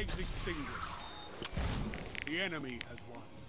lives extinguished. The enemy has won.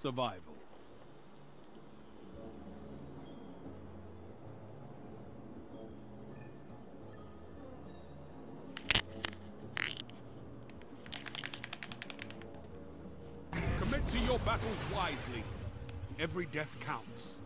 Survival. Commit to your battles wisely. Every death counts.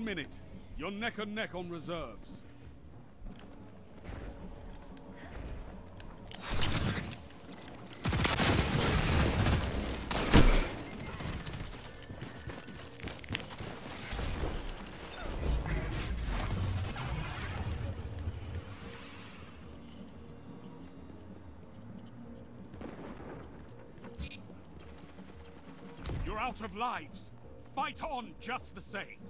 One minute. You're neck and neck on reserves. You're out of lives. Fight on just the same.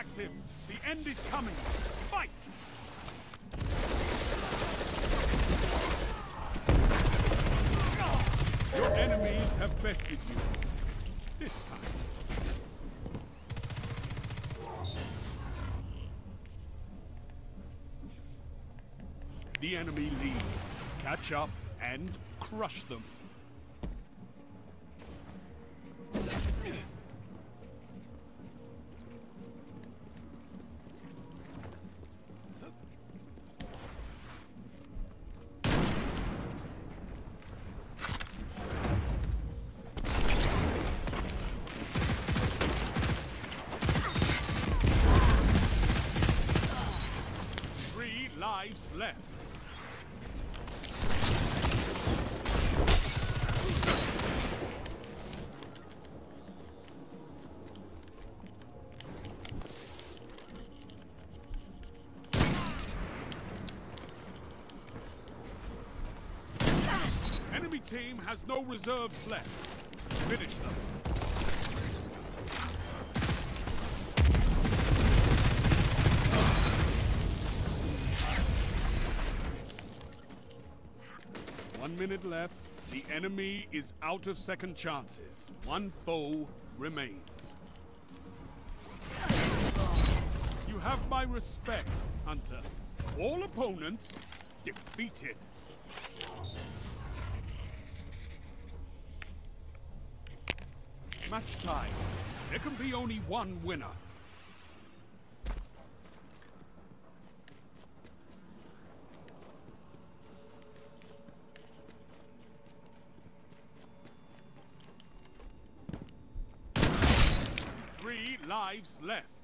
Active. The end is coming. Fight! Your enemies have bested you. This time. The enemy leads. Catch up and crush them. Team has no reserves left. Finish them. One minute left. The enemy is out of second chances. One foe remains. You have my respect, Hunter. All opponents defeated. Match time. There can be only one winner. Three lives left.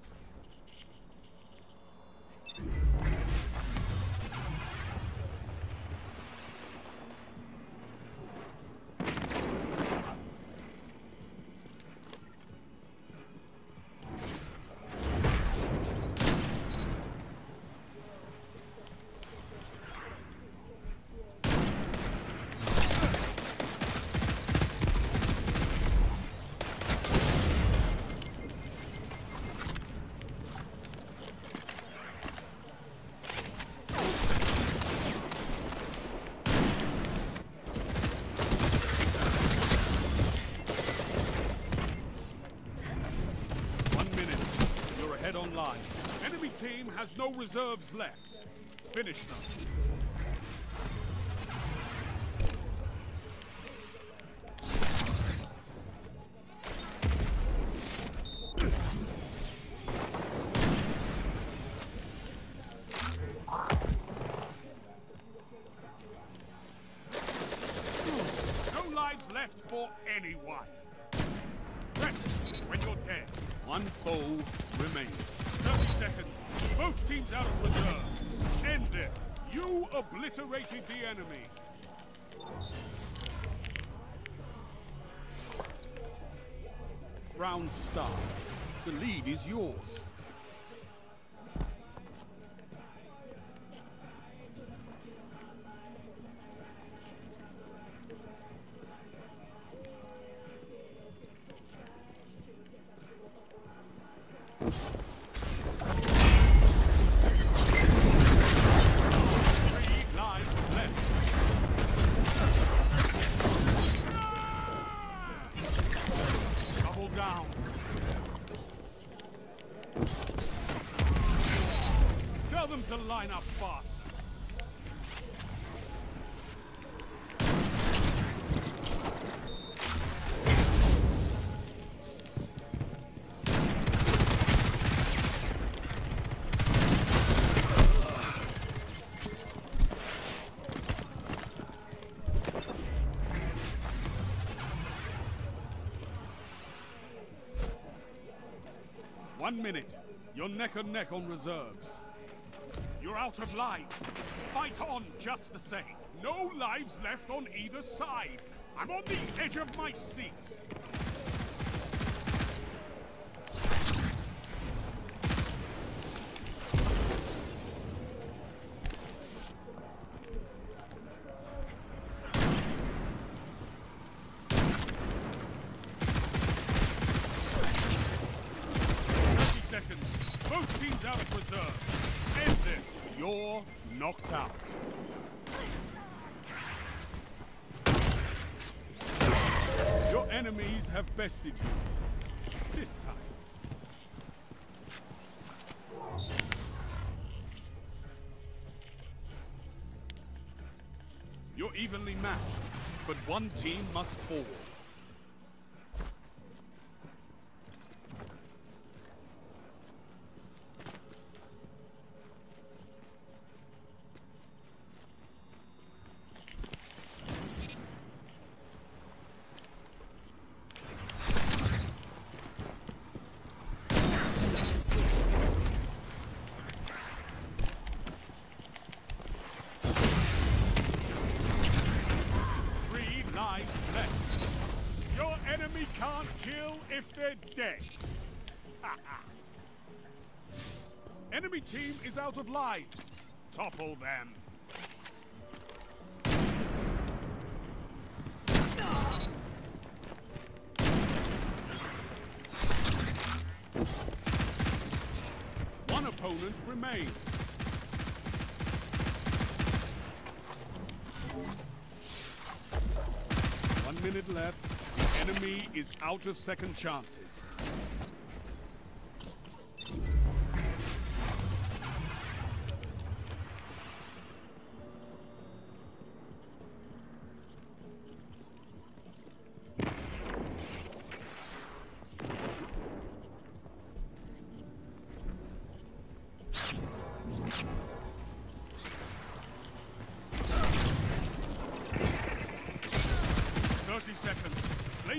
Team has no reserves left. Finish them. No lives left for anyone. Rest when you're dead. One foe teams out of reserves. End it. You obliterated the enemy. Round start. The lead is yours. to line up fast. One minute. You're neck and neck on reserves. You're out of lives. Fight on just the same. No lives left on either side. I'm on the edge of my seat. seconds. Both teams out of reserve. End it. You're knocked out. Your enemies have bested you. This time. You're evenly matched, but one team must fall. Three lives left. Your enemy can't kill if they're dead. enemy team is out of lives. Topple them. One opponent remains. One minute left. Enemy is out of second chances.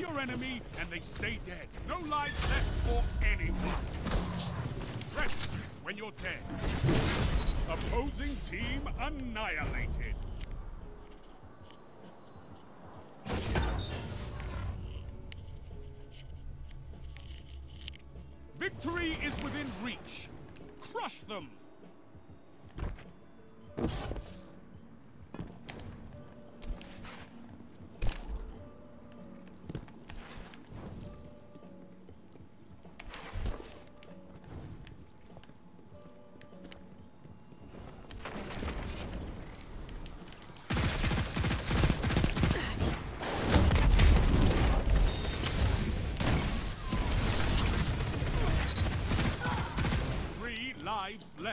Your enemy and they stay dead. No lives left for anyone. Rest when you're dead. Opposing team annihilated. Victory is within reach. Crush them.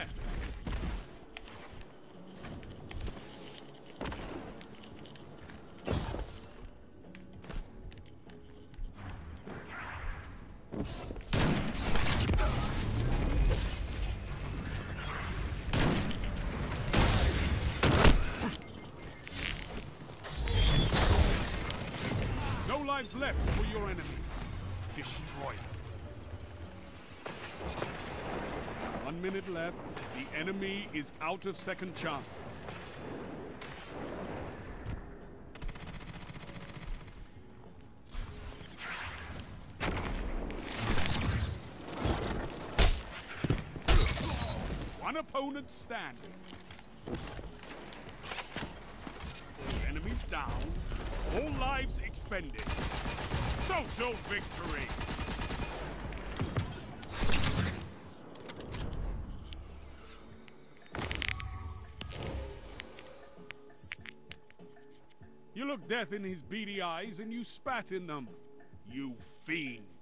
Left. No lives left for your enemy. Destroy them. One minute left. The enemy is out of second chances. One opponent standing. The enemies down. All lives expended. Social victory! Death in his beady eyes and you spat in them. You fiend.